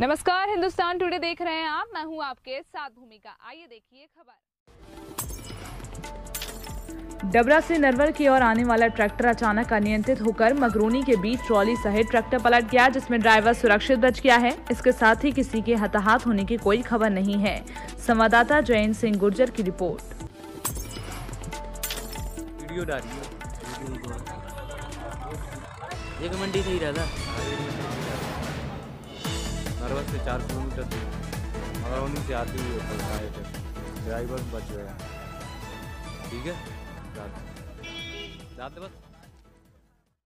नमस्कार हिंदुस्तान टुडे देख रहे हैं आप। मैं हूँ आपके साथ भूमिका। आइए देखिए खबर। डबरा से नरवर की ओर आने वाला ट्रैक्टर अचानक अनियंत्रित होकर मगरूनी के बीच ट्रॉली सहित ट्रैक्टर पलट गया जिसमें ड्राइवर सुरक्षित बच गया है। इसके साथ ही किसी के हताहत होने की कोई खबर नहीं है। संवाददाता जयंत सिंह गुर्जर की रिपोर्ट। वीडियो एक मंडी से ही रहा था। से चार किलोमीटर दूर। मगर उन्हीं से आती हुई फंस आए थे ड्राइवर बच गया। ठीक है? जाते बस।